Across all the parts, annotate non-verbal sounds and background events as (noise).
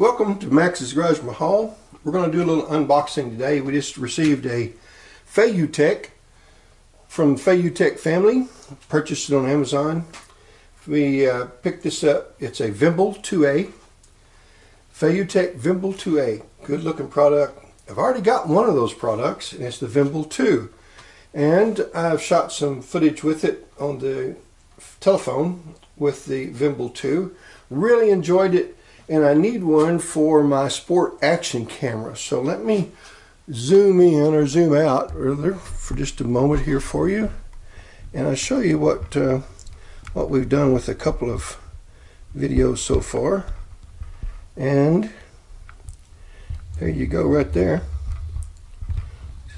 Welcome to Max's Garaj Mahal. We're going to do a little unboxing today. We just received a Feiyutech from Feiyutech family. Purchased it on Amazon. We uh, picked this up. It's a Vimble 2A. Feiyutech Vimble 2A. Good looking product. I've already got one of those products and it's the Vimble 2. And I've shot some footage with it on the telephone with the Vimble 2. Really enjoyed it and I need one for my sport action camera. So let me zoom in or zoom out rather for just a moment here for you. And I'll show you what uh, what we've done with a couple of videos so far. And there you go right there.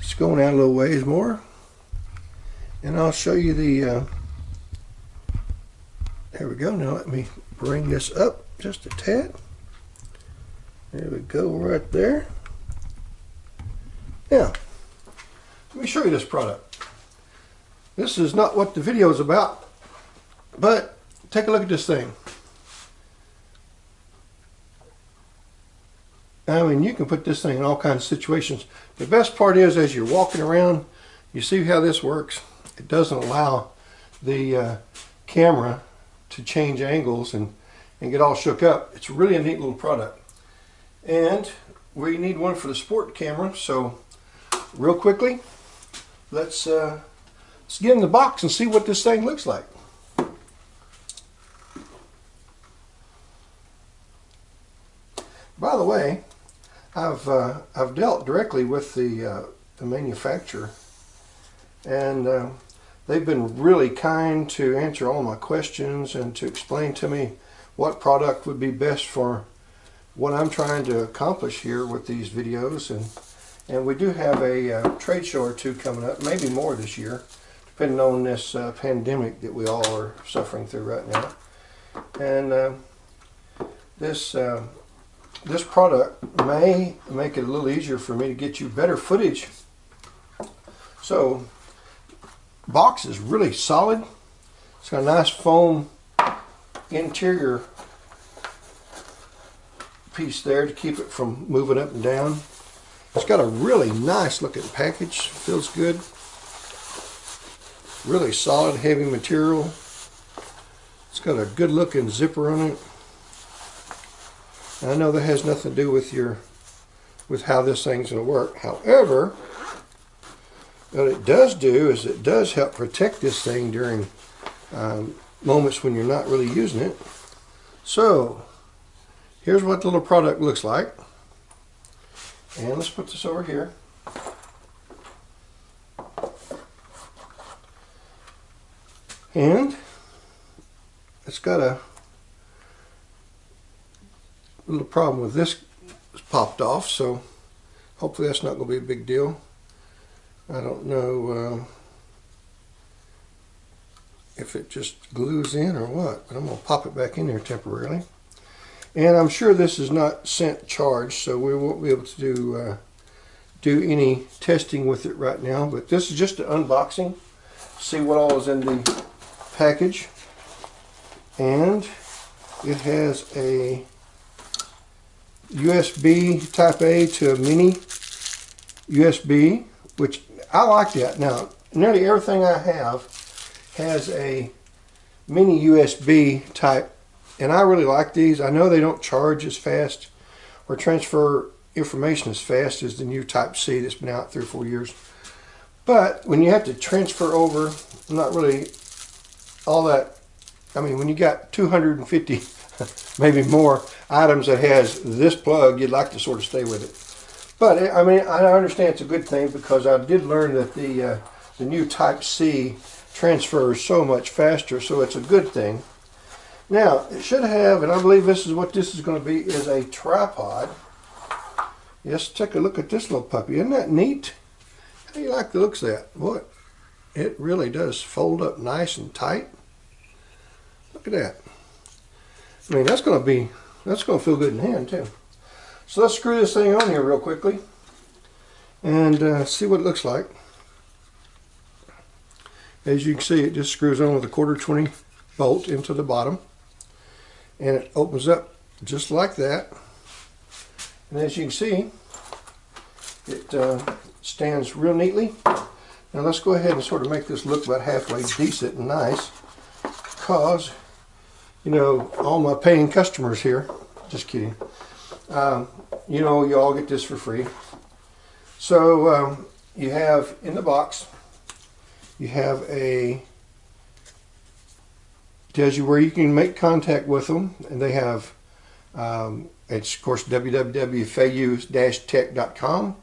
Just going out a little ways more. And I'll show you the uh, there we go. Now let me bring this up just a tad there we go right there now let me show you this product this is not what the video is about but take a look at this thing I mean, you can put this thing in all kinds of situations. The best part is as you're walking around, you see how this works. It doesn't allow the uh, camera to change angles and, and get all shook up. It's really a neat little product. And we need one for the sport camera. So real quickly, let's, uh, let's get in the box and see what this thing looks like. By the way, I've uh, I've dealt directly with the uh, the manufacturer, and uh, they've been really kind to answer all my questions and to explain to me what product would be best for what I'm trying to accomplish here with these videos. And and we do have a uh, trade show or two coming up, maybe more this year, depending on this uh, pandemic that we all are suffering through right now. And uh, this this product may make it a little easier for me to get you better footage. So, box is really solid. It's got a nice foam interior piece there to keep it from moving up and down. It's got a really nice looking package. Feels good. Really solid, heavy material. It's got a good looking zipper on it. I know that has nothing to do with your with how this thing's going to work. However, what it does do is it does help protect this thing during um, moments when you're not really using it. So, here's what the little product looks like. And let's put this over here. And it's got a little problem with this popped off, so hopefully that's not going to be a big deal. I don't know uh, if it just glues in or what, but I'm going to pop it back in there temporarily. And I'm sure this is not sent charged, so we won't be able to do, uh, do any testing with it right now. But this is just an unboxing. See what all is in the package. And it has a USB type A to a mini USB, which I like that. Now, nearly everything I have has a mini USB type, and I really like these. I know they don't charge as fast or transfer information as fast as the new Type C that's been out three or four years. But when you have to transfer over, not really all that, I mean, when you got 250 (laughs) maybe more items that has this plug, you'd like to sort of stay with it. But I mean, I understand it's a good thing because I did learn that the uh, the new Type C transfers so much faster, so it's a good thing. Now, it should have, and I believe this is what this is going to be, is a tripod. Yes, take a look at this little puppy. Isn't that neat? How do you like the looks of that? What? it really does fold up nice and tight. Look at that. I mean, that's going to be, that's going to feel good in hand too. So let's screw this thing on here real quickly and uh, see what it looks like. As you can see, it just screws on with a quarter 20 bolt into the bottom and it opens up just like that. And as you can see, it uh, stands real neatly. Now let's go ahead and sort of make this look about halfway decent and nice. Because, you know, all my paying customers here, just kidding, um, you know, you all get this for free. So um, you have in the box, you have a tells you where you can make contact with them, and they have um, it's of course www.feiyu-tech.com.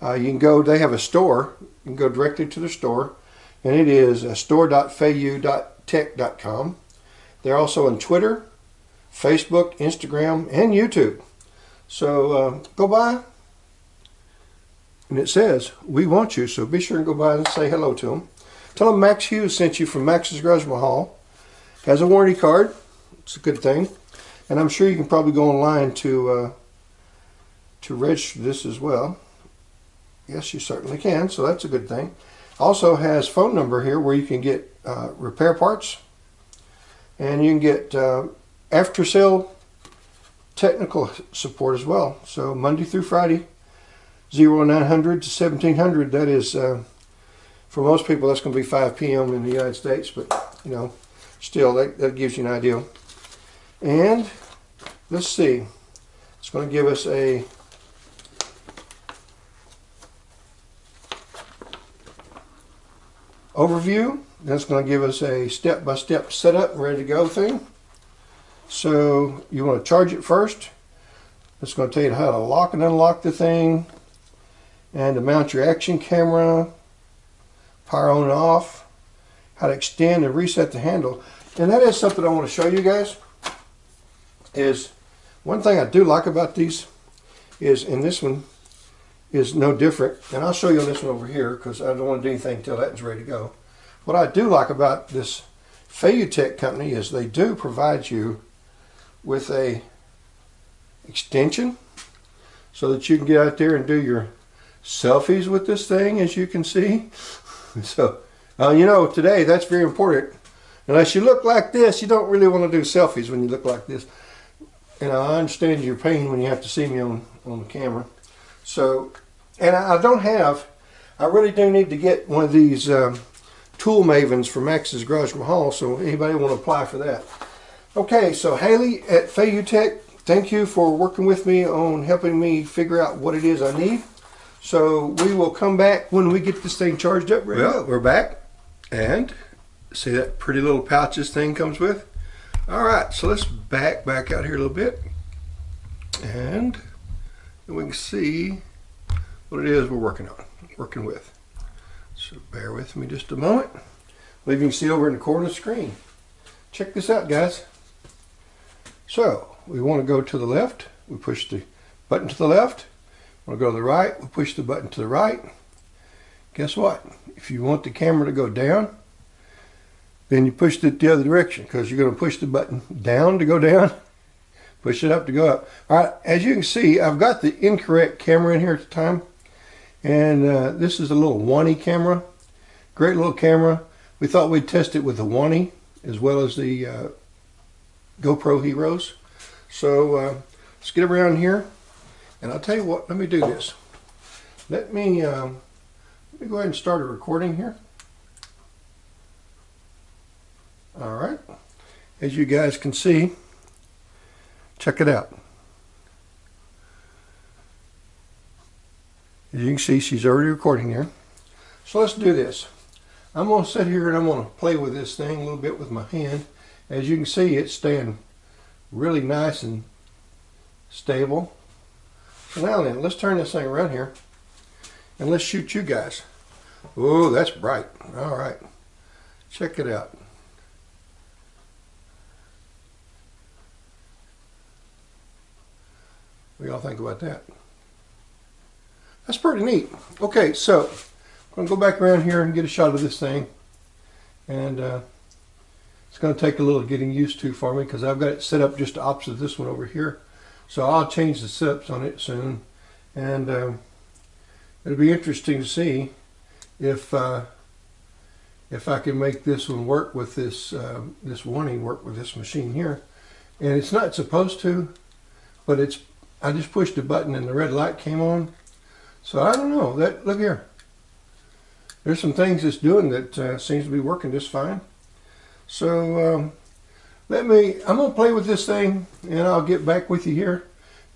Uh, you can go. They have a store. You can go directly to the store, and it is uh, store.feiyu.tech.com. They're also on Twitter, Facebook, Instagram, and YouTube. So uh, go by, and it says we want you. So be sure and go by and say hello to them. Tell them Max Hughes sent you from Max's Garaj Mahal. Has a warranty card. It's a good thing, and I'm sure you can probably go online to uh, to register this as well. Yes, you certainly can. So that's a good thing. Also has phone number here where you can get uh, repair parts, and you can get uh, after sale technical support as well. So Monday through Friday, 0900 to 1700. That is, uh, for most people, that's going to be 5 p.m. in the United States, but you know, still, that, that gives you an idea. And let's see, it's going to give us a overview. That's going to give us a step-by-step -step setup, ready to go thing. So you want to charge it first. It's going to tell you how to lock and unlock the thing and to mount your action camera, power on and off, how to extend and reset the handle. And that is something I want to show you guys is one thing I do like about these is, and this one is no different. And I'll show you on this one over here because I don't want to do anything until that's ready to go. What I do like about this FeiyuTech company is they do provide you with a extension so that you can get out there and do your selfies with this thing as you can see. (laughs) (laughs) so, uh, you know, today that's very important. Unless you look like this, you don't really want to do selfies when you look like this. And I understand your pain when you have to see me on, on the camera. So, and I, don't have, I really do need to get one of these um, tool mavens from Max's Garaj Mahal, so anybody want to apply for that. Okay, so Haley at FeiyuTech, thank you for working with me on helping me figure out what it is I need. So we will come back when we get this thing charged up. Ready well, we're back, and see that pretty little pouch this thing comes with. All right, so let's back back out here a little bit, and we can see what it is we're working on, working with. So bear with me just a moment. Well, you can see over in the corner of the screen. Check this out, guys. So we want to go to the left. We push the button to the left. We want to go to the right. We push the button to the right. Guess what? If you want the camera to go down, then you push it the other direction because you're going to push the button down to go down, (laughs) push it up to go up. All right, as you can see, I've got the incorrect camera in here at the time. And uh, this is a little Wani camera. Great little camera. We thought we'd test it with the Wani as well as the uh, GoPro Heroes. So uh, let's get around here. And I'll tell you what, let me do this. Let me, um, let me go ahead and start a recording here. All right. As you guys can see, check it out. As you can see, she's already recording here. So let's do this. I'm going to sit here and I'm going to play with this thing a little bit with my hand. As you can see, it's staying really nice and stable. So now then, let's turn this thing around here and let's shoot you guys. Oh, that's bright. All right. Check it out. What y'all think about that? That's pretty neat. Okay, so I'm going to go back around here and get a shot of this thing. And uh, it's going to take a little getting used to for me because I've got it set up just opposite this one over here. So I'll change the setups on it soon. And um, it'll be interesting to see if uh, if I can make this one work with this uh, this warning work with this machine here. And it's not supposed to, but it's I just pushed a button and the red light came on. So I don't know. That look here. There's some things it's doing that uh, seems to be working just fine. So um, let me. I'm gonna play with this thing and I'll get back with you here.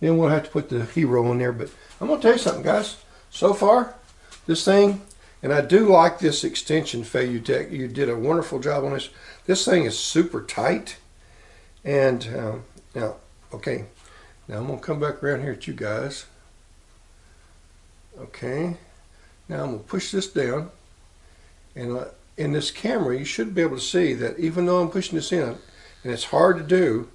Then we'll have to put the hero in there. But I'm gonna tell you something, guys. So far, this thing, and I do like this extension, Tech. You did a wonderful job on this. This thing is super tight. And um, now, okay, now I'm gonna come back around here at you guys. Okay, now I'm gonna push this down, and uh, in this camera, you should be able to see that even though I'm pushing this in, and it's hard to do,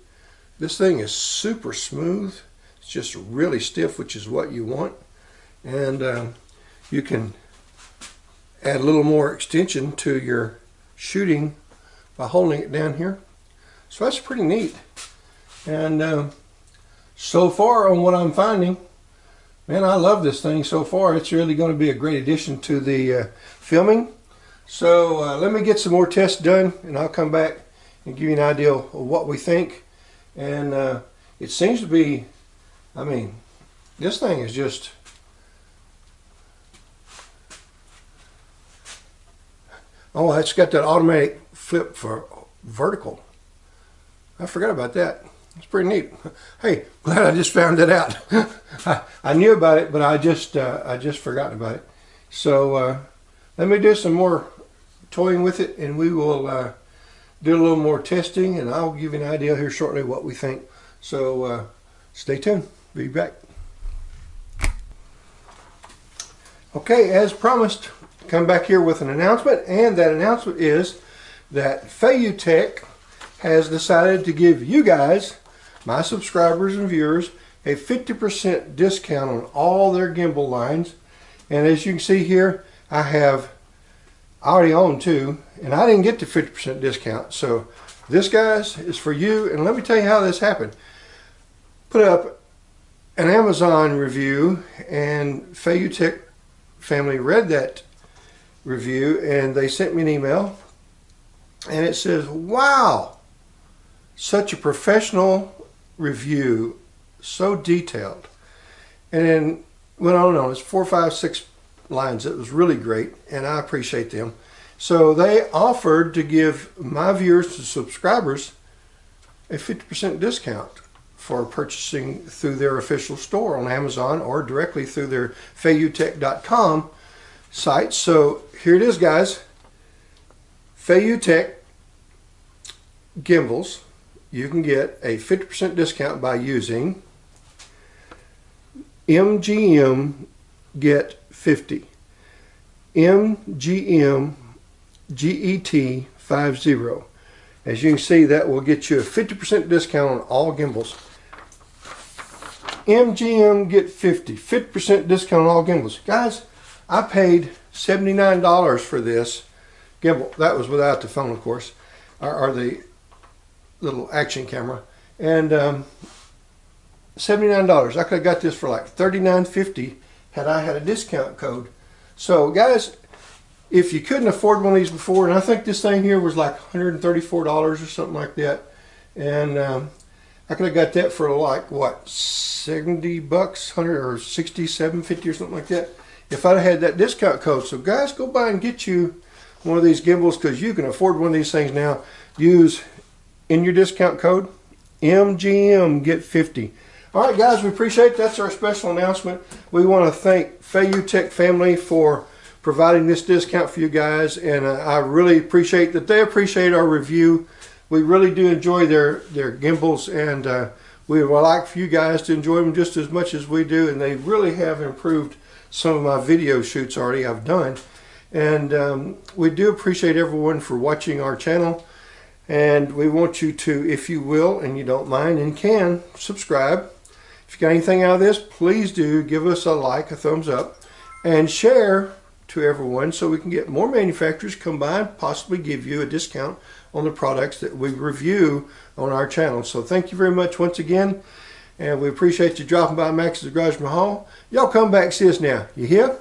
this thing is super smooth. It's just really stiff, which is what you want. And um, you can add a little more extension to your shooting by holding it down here. So that's pretty neat. And um, so far on what I'm finding, man, I love this thing so far. It's really going to be a great addition to the uh, filming. So uh, let me get some more tests done and I'll come back and give you an idea of what we think. And uh, it seems to be, I mean, this thing is just, oh, it's got that automatic flip for vertical. I forgot about that. It's pretty neat. Hey, glad I just found it out. (laughs) I, I, knew about it, but I just uh, I just forgot about it. So uh, let me do some more toying with it, and we will uh, do a little more testing, and I'll give you an idea here shortly what we think. So uh, stay tuned. Be back. Okay, as promised, come back here with an announcement, and that announcement is that Tech has decided to give you guys, my subscribers and viewers, a 50% discount on all their gimbal lines. And as you can see here, I have I already own two, and I didn't get the 50% discount. So this, guys, is for you. And let me tell you how this happened. Put up an Amazon review, and FeiyuTech family read that review, and they sent me an email. And it says, wow, such a professional review, so detailed. And then went on and on. It's four, five, six lines. It was really great, and I appreciate them. So they offered to give my viewers to subscribers a 50% discount for purchasing through their official store on Amazon or directly through their feiyutech.com site. So here it is, guys. FeiyuTech gimbals you can get a 50% discount by using MGM Get 50. MGM GET 50. As you can see, that will get you a 50% discount on all gimbals. MGM Get 50. 50% discount on all gimbals. Guys, I paid $79 for this gimbal. That was without the phone, of course, or, or the little action camera, and um, $79. I could have got this for like $39.50 had I had a discount code. So guys, if you couldn't afford one of these before, and I think this thing here was like $134 or something like that, and um, I could have got that for like what 70 bucks, 100 or 67, 50 or something like that. If I'd had that discount code. So guys, go buy and get you one of these gimbals because you can afford one of these things now. Use in your discount code MGM get 50. All right, guys, we appreciate it. That's our special announcement. We want to thank FeiyuTech family for providing this discount for you guys, and uh, I really appreciate that they appreciate our review. We really do enjoy their their gimbals, and uh, we would like for you guys to enjoy them just as much as we do. And they really have improved some of my video shoots already I've done. And um, we do appreciate everyone for watching our channel. And we want you to, if you will, and you don't mind and can, subscribe. If you got anything out of this, please do give us a like, a thumbs up, and share to everyone so we can get more manufacturers come by and possibly give you a discount on the products that we review on our channel. So thank you very much once again, and we appreciate you dropping by Max's Garaj Mahal. Y'all come back see us now. You hear?